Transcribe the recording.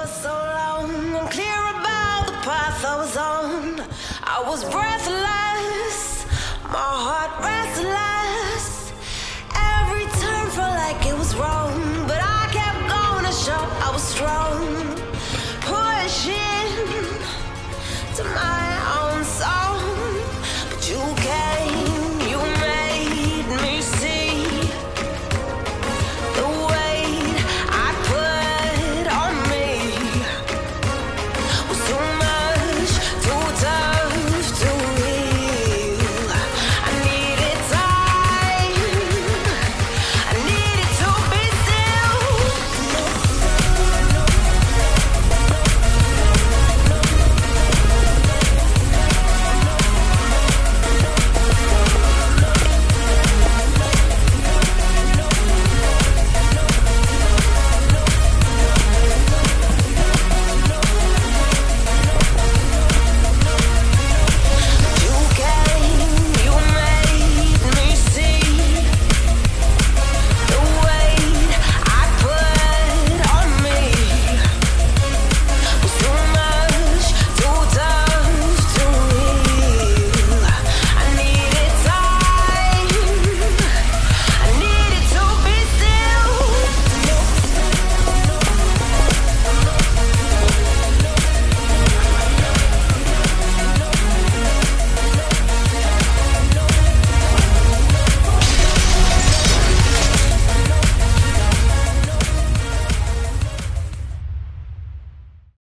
for so long, unclear about the path I was on. I was breathless, my heart restless.